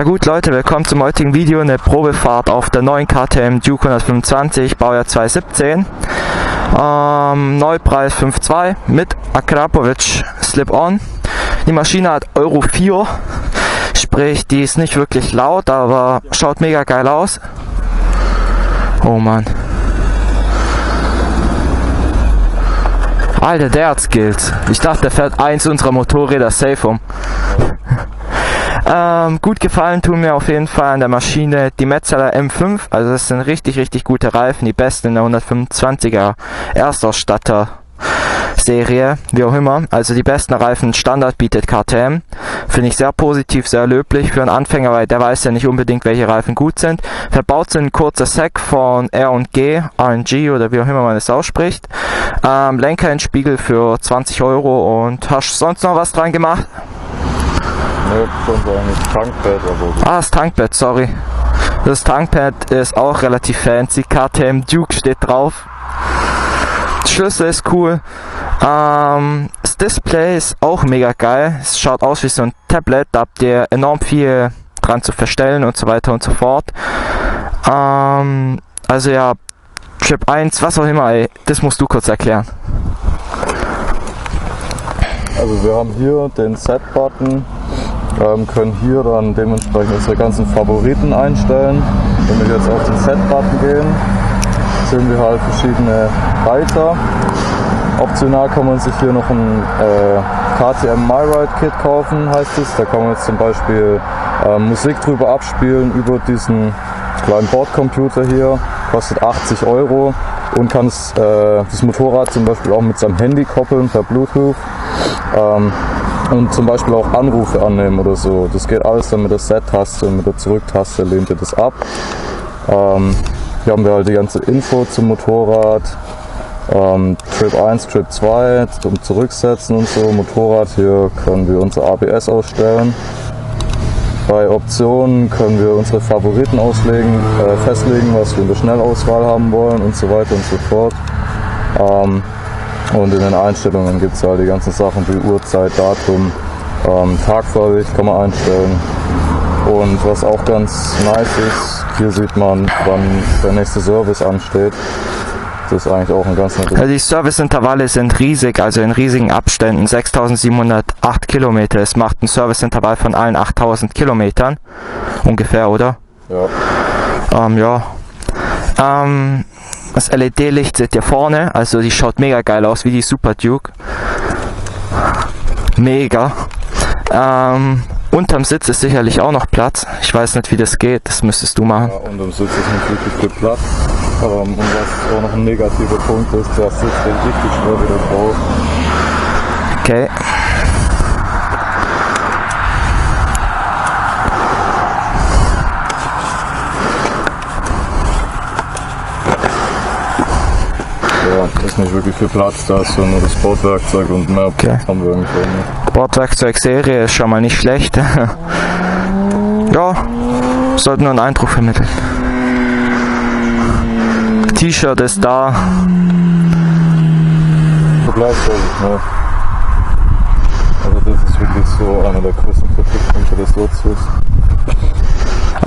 Na gut Leute, willkommen zum heutigen Video, eine Probefahrt auf der neuen KTM Duke 125, Baujahr 2017. Ähm, Neupreis 5.2 mit Akrapovic Slip-On. Die Maschine hat Euro 4, sprich die ist nicht wirklich laut, aber schaut mega geil aus. Oh Mann. Alter, der hat Skills. Ich dachte, der fährt eins unserer Motorräder safe um. Ähm, gut gefallen tun mir auf jeden Fall an der Maschine die Metzeler M5. Also das sind richtig, richtig gute Reifen. Die besten in der 125er Erstausstatter Serie, wie auch immer. Also die besten Reifen Standard bietet KTM. Finde ich sehr positiv, sehr löblich für einen Anfänger, weil der weiß ja nicht unbedingt, welche Reifen gut sind. Verbaut sind ein kurzer Sack von R&G, RNG oder wie auch immer man es ausspricht. Ähm, Lenker in Spiegel für 20 Euro und hast sonst noch was dran gemacht? Ne, schon so ein Tankbett, aber Ah, das Tankbett, sorry. Das Tankpad ist auch relativ fancy. KTM Duke steht drauf. Schlüssel ist cool. Ähm, das Display ist auch mega geil. Es schaut aus wie so ein Tablet. Da habt ihr enorm viel dran zu verstellen und so weiter und so fort. Ähm, also ja, Trip 1, was auch immer, ey, das musst du kurz erklären. Also wir haben hier den Set-Button, können hier dann dementsprechend unsere ganzen Favoriten einstellen. Wenn wir jetzt auf den Set-Button gehen, sehen wir halt verschiedene Reiter. Optional kann man sich hier noch ein äh, KTM MyRide Kit kaufen, heißt es. Da kann man jetzt zum Beispiel äh, Musik drüber abspielen über diesen kleinen Bordcomputer hier. Kostet 80 Euro und kann das, äh, das Motorrad zum Beispiel auch mit seinem Handy koppeln per Bluetooth. Ähm, und zum Beispiel auch Anrufe annehmen oder so. Das geht alles dann mit der Set-Taste und mit der Zurück-Taste lehnt ihr das ab. Ähm, hier haben wir halt die ganze Info zum Motorrad. Ähm, Trip 1, Trip 2 zum Zurücksetzen und so. Motorrad, hier können wir unser ABS ausstellen. Bei Optionen können wir unsere Favoriten auslegen, äh, festlegen, was wir in der Schnellauswahl haben wollen und so weiter und so fort. Ähm, und in den Einstellungen gibt es halt die ganzen Sachen wie Uhrzeit, Datum, ähm, Tagvorsicht kann man einstellen. Und was auch ganz nice ist, hier sieht man, wann der nächste Service ansteht. Das ist eigentlich auch ein ganz nettes. Also die Serviceintervalle sind riesig, also in riesigen Abständen. 6708 Kilometer. Es macht ein Serviceintervall von allen 8000 Kilometern. Ungefähr, oder? Ja. Ähm, ja. Ähm, das LED-Licht seht ihr vorne, also die schaut mega geil aus, wie die Super Duke. Mega. Ähm, unterm Sitz ist sicherlich auch noch Platz. Ich weiß nicht, wie das geht, das müsstest du machen. Ja, und im Sitz ist nicht wirklich viel Platz. Ähm, und was auch noch ein negativer Punkt ist, der Sitz geht richtig schwer wieder drauf. Okay. Ja, ist nicht wirklich viel Platz, da ist so nur das Bordwerkzeug und mehr Okay. haben wir irgendwie nicht. Bordwerkzeugserie ist schon mal nicht schlecht. ja, sollte nur einen Eindruck vermitteln. T-Shirt ist da. Vergleichsweise, ne? Also das ist wirklich so einer der größten Kritikpunkte des Nutzers.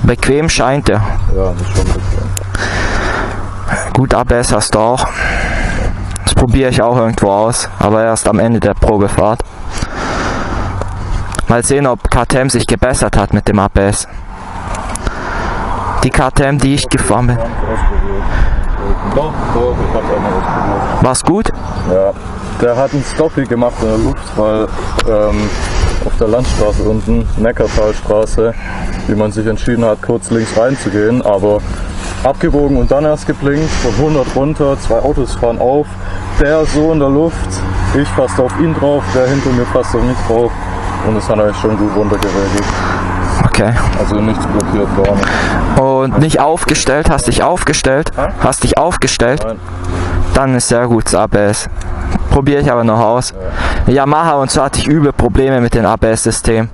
Bequem scheint er. Ja, das ist schon bequem. Gut, ABS hast du auch. Probiere ich auch irgendwo aus, aber erst am Ende der Probefahrt. Mal sehen, ob KTM sich gebessert hat mit dem ABS. Die KTM, die ich gefahren bin, war's gut? Ja, der hat einen Stoppie gemacht in der Luft, weil ähm, auf der Landstraße unten, Neckartalstraße, wie man sich entschieden hat, kurz links reinzugehen, aber abgebogen und dann erst geblinkt, von 100 runter, zwei Autos fahren auf, der so in der Luft, ich fast auf ihn drauf, der hinter mir fast auf mich drauf und das hat er schon gut runtergeregelt. Okay. Also nichts blockiert, gar nicht. Und nicht aufgestellt, hast dich aufgestellt, hast dich aufgestellt, Nein. dann ist sehr gut das ABS. Probiere ich aber noch aus. Yamaha und so hatte ich übel Probleme mit dem ABS-System.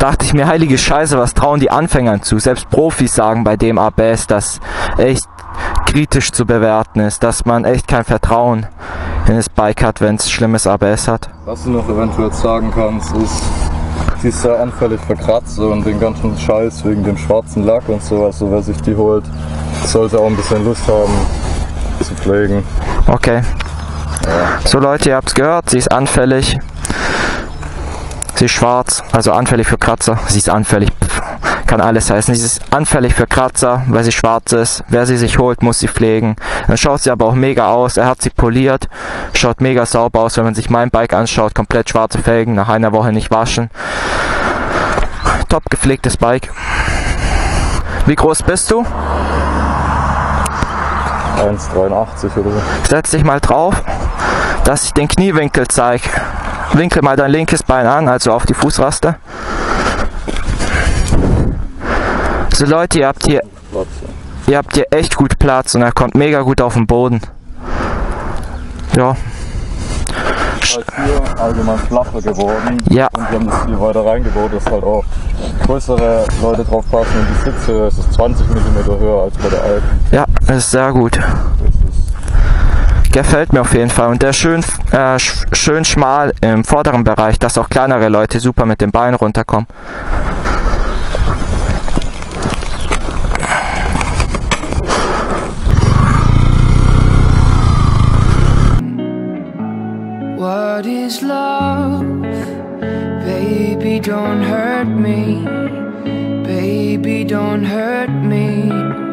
Dachte ich mir, heilige Scheiße, was trauen die Anfängern zu? Selbst Profis sagen bei dem ABS, dass echt kritisch zu bewerten ist, dass man echt kein Vertrauen in das Bike hat, wenn es schlimmes ABS hat. Was du noch eventuell sagen kannst, ist, Die ist sehr anfällig für Kratzer und den ganzen Scheiß wegen dem schwarzen Lack und so. Also wer sich die holt, sollte auch ein bisschen Lust haben zu pflegen. Okay. So Leute, ihr habt's gehört, sie ist anfällig. Sie ist schwarz, also anfällig für Kratzer. Sie ist anfällig, kann alles heißen. Sie ist anfällig für Kratzer, weil sie schwarz ist. Wer sie sich holt, muss sie pflegen. Dann schaut sie aber auch mega aus. Er hat sie poliert, schaut mega sauber aus, wenn man sich mein Bike anschaut. Komplett schwarze Felgen, nach einer Woche nicht waschen. Top gepflegtes Bike. Wie groß bist du? 1,83 oder so. Setz dich mal drauf, dass ich den Kniewinkel zeige. Winkel mal dein linkes Bein an, also auf die Fußraste. So Leute, ihr habt hier, ihr habt hier echt gut Platz und er kommt mega gut auf den Boden. Ja, Halt hier allgemein flacher geworden. Ja. Und wir haben das hier weiter reingebaut, dass halt auch größere Leute drauf passen. Und die Sitzhöhe ist 20 mm höher als bei der alten. ja, das ist sehr gut. Gefällt mir auf jeden Fall. Und der ist schön, äh, sch schön schmal im vorderen Bereich, dass auch kleinere Leute super mit den Beinen runterkommen. What is love? Baby, don't hurt me. Baby, don't hurt me.